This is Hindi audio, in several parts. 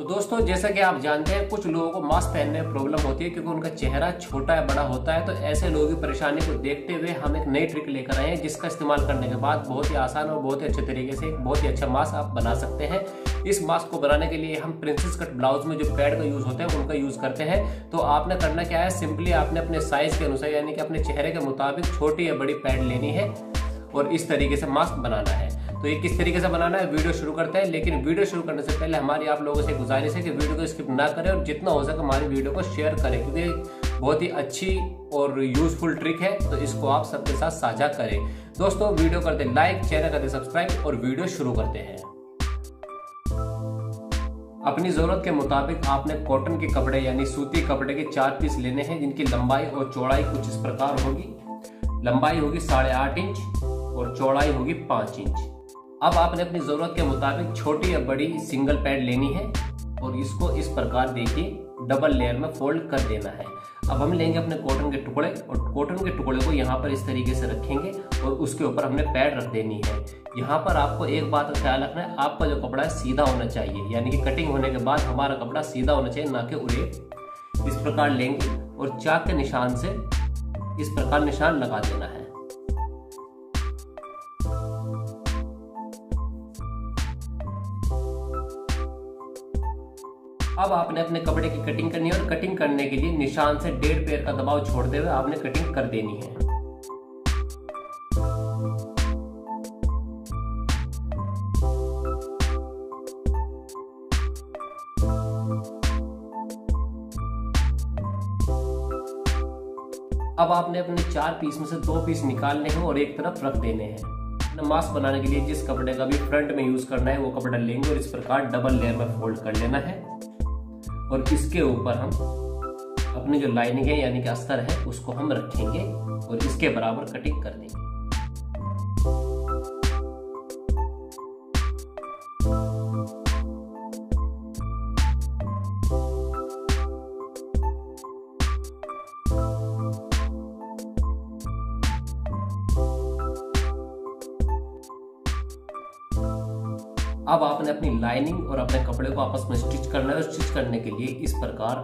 तो दोस्तों, जैसा कि आप जानते हैं, कुछ लोगों को मास्क पहनने में प्रॉब्लम होती है क्योंकि उनका चेहरा छोटा या बड़ा होता है। तो ऐसे लोगों की परेशानी को देखते हुए हम एक नई ट्रिक लेकर आए हैं, जिसका इस्तेमाल करने के बाद बहुत ही आसान और बहुत ही अच्छे तरीके से एक बहुत ही अच्छा मास्क आप बना सकते हैं। इस मास्क को बनाने के लिए हम प्रिंसेस कट ब्लाउज में जो पैड का यूज़ होता है, उनका यूज़ करते हैं। तो आपने करना क्या है? सिंपली आपने अपने साइज़ के अनुसार, यानी कि अपने चेहरे के मुताबिक छोटी या बड़ी पैड लेनी है और इस तरीके से मास्क बनाना है। तो ये किस तरीके से बनाना है, वीडियो शुरू करते हैं, लेकिन वीडियो शुरू करने से पहले हमारी आप लोगों से गुजारिश है कि वीडियो को स्किप ना करें और जितना हो सके हमारी वीडियो को शेयर करें, क्योंकि बहुत ही अच्छी और यूजफुल ट्रिक है तो इसको आप सबके साथ साझा करें। दोस्तों, वीडियो करते लाइक चैनल करते सब्सक्राइब और वीडियो शुरू करते हैं। अपनी ज़रूरत के मुताबिक आपने कॉटन के कपड़े यानी सूती कपड़े के चार पीस लेने हैं, जिनकी लंबाई और चौड़ाई कुछ इस प्रकार होगी। लंबाई होगी साढ़े आठ इंच और चौड़ाई होगी पाँच इंच। अब आपने अपनी ज़रूरत के मुताबिक छोटी या बड़ी सिंगल पैड लेनी है और इसको इस प्रकार देखिए डबल लेयर में फोल्ड कर देना है। अब हम लेंगे अपने कॉटन के टुकड़े और कॉटन के टुकड़े को यहाँ पर इस तरीके से रखेंगे और उसके ऊपर हमने पैड रख देनी है। यहाँ पर आपको एक बात का ख्याल रखना है, आपका जो कपड़ा है सीधा होना चाहिए, यानी कि कटिंग होने के बाद हमारा कपड़ा सीधा होना चाहिए, ना कि उड़े। इस प्रकार लेंगे और चाक के निशान से इस प्रकार निशान लगा देना है। अब आपने अपने कपड़े की कटिंग करनी है और कटिंग करने के लिए निशान से डेढ़ पैर का दबाव छोड़ते हुए आपने कटिंग कर देनी है। अब आपने अपने चार पीस में से दो पीस निकालने हैं और एक तरफ़ रख देने हैं। मास्क बनाने के लिए जिस कपड़े का भी फ्रंट में यूज़ करना है, वो कपड़ा लेंगे और इस प्रकार डबल लेयर में फोल्ड कर लेना है। और इसके ऊपर हम अपनी जो लाइनिंग है, यानी कि अस्तर है, उसको हम रखेंगे और इसके बराबर कटिंग कर देंगे। अब आपने अपनी लाइनिंग और अपने कपड़े को आपस में स्टिच करना है और स्टिच करने के लिए इस प्रकार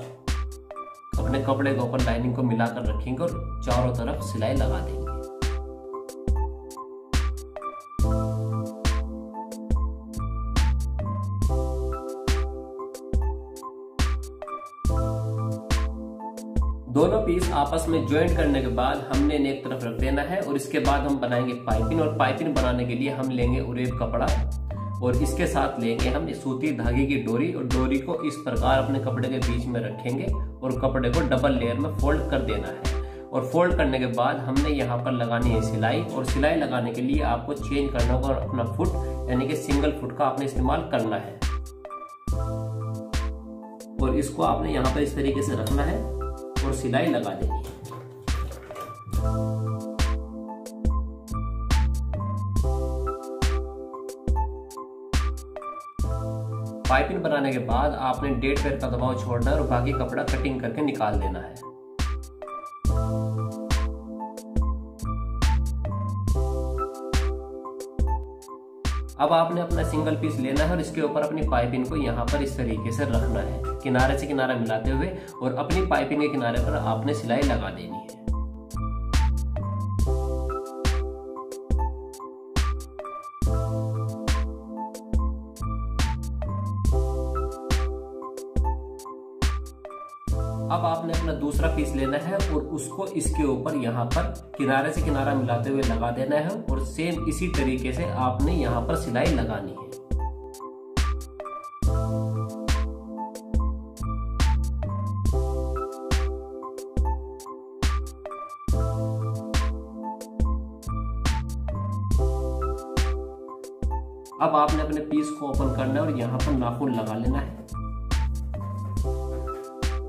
अपने कपड़े के ऊपर लाइनिंग को मिलाकर रखेंगे और चारों तरफ़ सिलाई लगा देंगे। दोनों पीस आपस में ज्वाइंट करने के बाद हमने एक तरफ़ रख देना है और इसके बाद हम बनाएँगे पाइपिंग और पाइपिंग बनाने के लिए हम लेंगे उरेब कपड़ा। और इसके साथ लेंगे हम सूती धागे की डोरी और डोरी को इस प्रकार अपने कपड़े के बीच में रखेंगे और कपड़े को डबल लेयर में फोल्ड कर देना है। और फोल्ड करने के बाद हमने यहाँ पर लगानी है सिलाई और सिलाई लगाने के लिए आपको चेंज करना होगा अपना फुट यानी कि सिंगल फुट का आपने इस्तेमाल करना है। और इसको आपने यहाँ पर इस तरीके से रखना है और सिलाई लगा देनी है। पाइपिंग बनाने के बाद आपने डेढ़ पैर का दबाव छोड़ना और बाकी कपड़ा कटिंग करके निकाल देना है। अब आपने अपना सिंगल पीस लेना है और इसके ऊपर अपनी पाइपिंग को यहाँ पर इस तरीके से रखना है, किनारे से किनारा मिलाते हुए और अपनी पाइपिंग के किनारे पर आपने सिलाई लगा देनी है। दूसरा पीस लेना है और उसको इसके ऊपर यहाँ पर किनारे से किनारा मिलाते हुए लगा देना है और सेम इसी तरीके से आपने यहाँ पर सिलाई लगानी है। अब आपने अपने पीस को ओपन करना है और यहाँ पर नाखून लगा लेना है।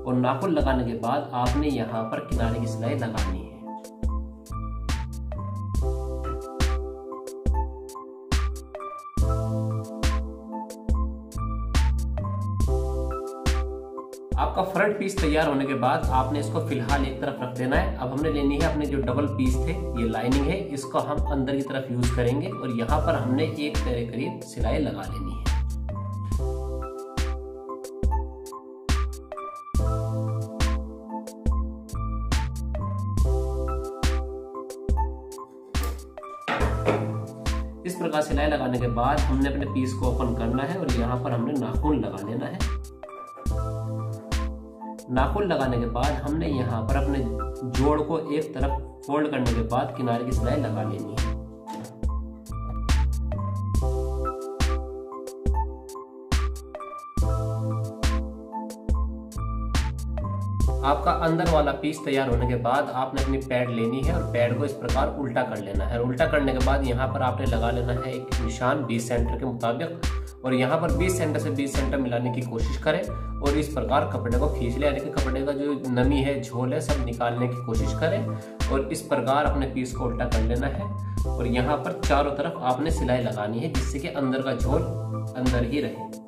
और नाखून लगाने के बाद आपने यहाँ पर किनारे की सिलाई लगानी है। आपका फ्रंट पीस तैयार होने के बाद आपने इसको फ़िलहाल एक तरफ़ रख देना है। अब हमने लेनी है अपने जो डबल पीस थे, ये लाइनिंग है, इसको हम अंदर की तरफ़ यूज़ करेंगे और यहाँ पर हमने एक करीब सिलाई लगा लेनी है। इस प्रकार सिलाई लगाने के बाद हमने अपने पीस को ओपन करना है और यहाँ पर हमने नाखून लगा लेना है। नाखून लगाने के बाद हमने यहाँ पर अपने जोड़ को एक तरफ़ फोल्ड करने के बाद किनारे की सिलाई लगा लेनी है। आपका अंदर वाला पीस तैयार होने के बाद आपने अपनी पैड लेनी है और पैड को इस प्रकार उल्टा कर लेना है। और उल्टा करने के बाद यहाँ पर आपने लगा लेना है एक निशान 20 सेंटर के मुताबिक। और यहाँ पर 20 सेंटर से 20 सेंटर मिलाने की कोशिश करें और इस प्रकार कपड़े को खींच ले। यानी कि कपड़े का जो नमी है, झोल है, सब निकालने की कोशिश करें और इस प्रकार अपने पीस को उल्टा कर लेना है। और यहाँ पर चारों तरफ़ आपने सिलाई लगानी है जिससे कि अंदर का झोल अंदर ही रहे।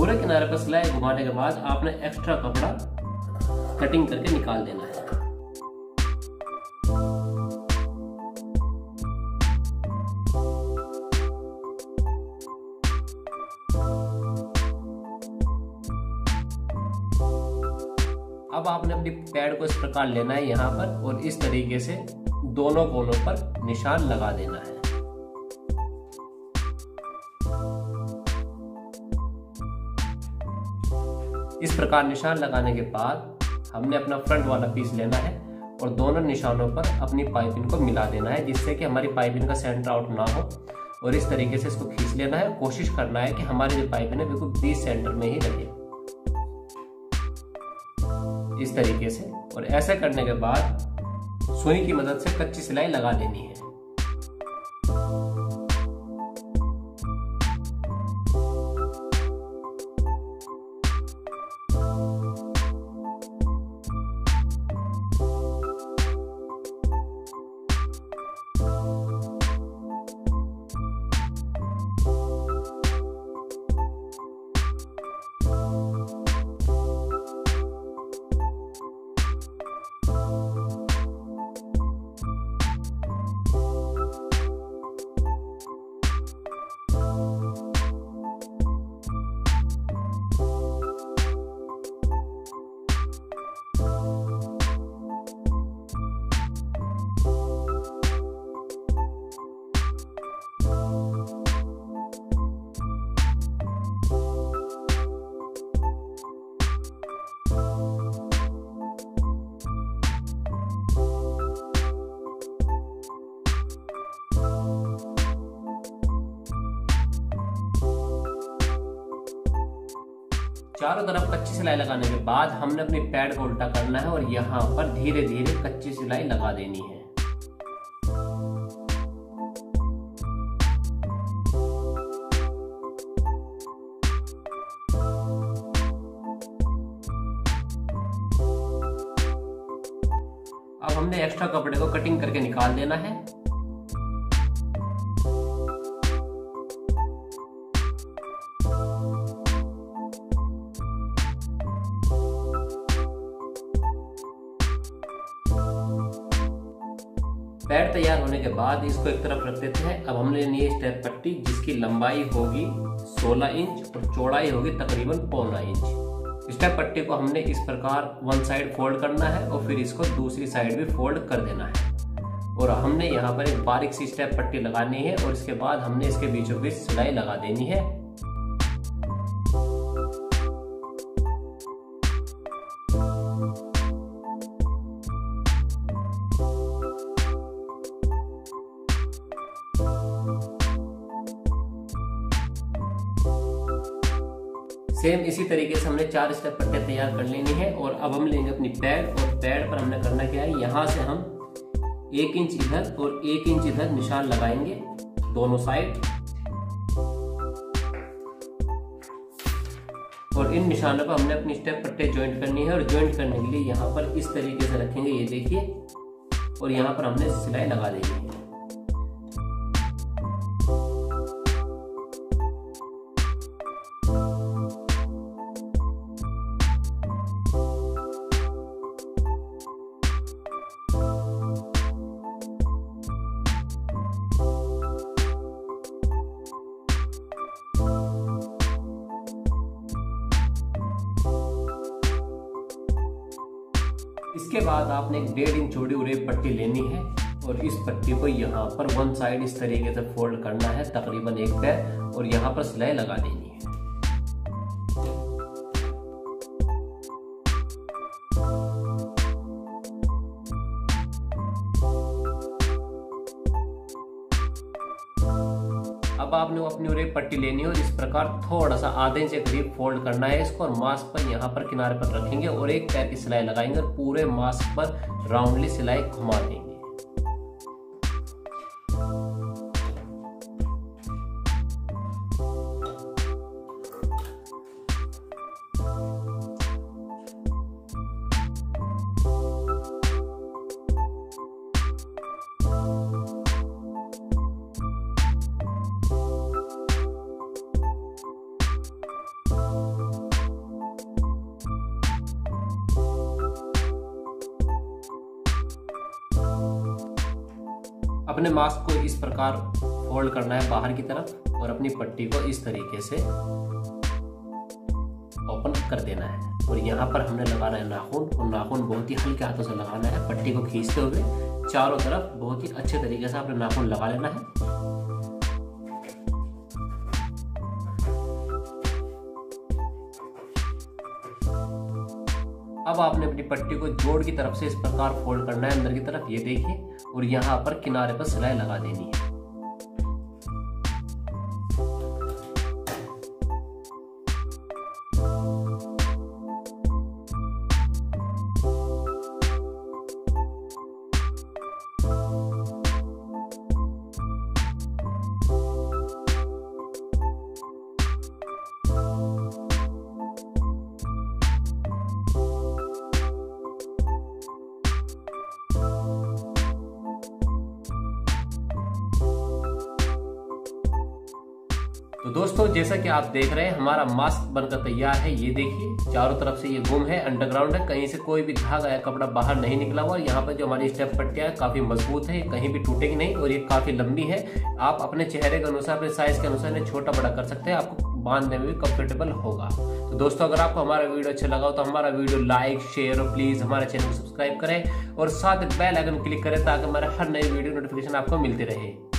पूरे किनारे पर सिलाई घुमाने के बाद आपने एक्स्ट्रा कपड़ा कटिंग करके निकाल देना है। अब आपने अपनी पैड को इस प्रकार लेना है यहाँ पर और इस तरीके से दोनों गोलों पर निशान लगा देना है। इस प्रकार निशान लगाने के बाद हमने अपना फ्रंट वाला पीस लेना है और दोनों निशानों पर अपनी पाइपिंग को मिला देना है, जिससे कि हमारी पाइपिंग का सेंटर आउट ना हो। और इस तरीके से इसको खींच लेना है कोशिश करना है कि हमारी जो पाइपिंग है, बिल्कुल बीस सेंटर में ही रहे। इस तरीके से। और ऐसे करने के बाद सुई की मदद से कच्ची सिलाई लगा देनी है। चारों तरफ़ कच्ची सिलाई लगाने के बाद हमने अपने पैड को उल्टा करना है और यहाँ पर धीरे धीरे कच्ची सिलाई लगा देनी है। अब हमने एक्स्ट्रा कपड़े को कटिंग करके निकाल देना है। के बाद इसको एक तरफ़ रख देते हैं। अब हमने लेनी है स्टेप पट्टी, जिसकी लंबाई होगी 16 इंच और चौड़ाई होगी तकरीबन पौना इंच स्टेप पट्टी को हमने इस प्रकार वन साइड फोल्ड करना है और फिर इसको दूसरी साइड भी फोल्ड कर देना है। और हमने यहाँ पर एक बारीक सी स्टेप पट्टी लगानी है और इसके बाद हमने इसके बीचों बीच सिलाई लगा देनी है। सेम इसी तरीके से हमने चार स्टेप पट्टे तैयार कर लेनी है और अब हम लेंगे अपनी पैड और पैड पर हमने करना क्या है? यहाँ से हम एक इंच इधर और एक इंच इधर निशान लगाएँगे दोनों साइड और इन निशानों पर हमने अपनी स्टेप पट्टे ज्वाइंट करनी है और ज्वाइंट करने के लिए यहाँ पर इस तरीके से रखेंगे, ये देखिए। और यहाँ पर हमने सिलाई लगा देनी बाद आपने एक डेढ़ इंच चौड़ी उरेब पट्टी लेनी है और इस पट्टी को यहाँ पर वन साइड इस तरीके से फोल्ड करना है, तकरीबन एक पैर और यहाँ पर सिलाई लगा देनी है। पट्टी लेनी है और इस प्रकार थोड़ा सा आधे इंच करीब फोल्ड करना है इसको और मास्क पर यहाँ पर किनारे पर रखेंगे और एक पैर की सिलाई लगाएँगे और पूरे मास्क पर राउंडली सिलाई घुमा देंगे। अपने मास्क को इस प्रकार फोल्ड करना है बाहर की तरफ़ और अपनी पट्टी को इस तरीके से ओपन कर देना है। और यहाँ पर हमने लगाना है नाखून और नाखून बहुत ही हल्के हाथों से लगाना है। पट्टी को खींचते हुए चारों तरफ़ बहुत ही अच्छे तरीके से अपने नाखून लगा लेना है। अब आपने अपनी पट्टी को जोड़ की तरफ़ से इस प्रकार फोल्ड करना है अंदर की तरफ़, ये देखिए, और यहाँ पर किनारे पर सिलाई लगा देनी है। तो दोस्तों, जैसा कि आप देख रहे हैं, हमारा मास्क बनकर तैयार है। ये देखिए, चारों तरफ़ से ये गुम है अंडरग्राउंड है। कहीं से कोई भी धागा या कपड़ा बाहर नहीं निकला हुआ। यहाँ पर जो हमारी स्टेप पट्टियाँ है, काफ़ी मज़बूत है, कहीं भी टूटेगी नहीं और ये काफ़ी लंबी है। आप अपने चेहरे के अनुसार, अपने साइज़ के अनुसार इन्हें छोटा बड़ा कर सकते हैं। आपको बांधने में भी कंफर्टेबल होगा। तो दोस्तों, अगर आपको हमारा वीडियो अच्छा लगा हो तो हमारा वीडियो लाइक शेयर और प्लीज़ हमारे चैनल को सब्सक्राइब करें। और साथ बेल आइकन क्लिक करें, ताकि हमारे हर नई वीडियो नोटिफिकेशन आपको मिलती रहे।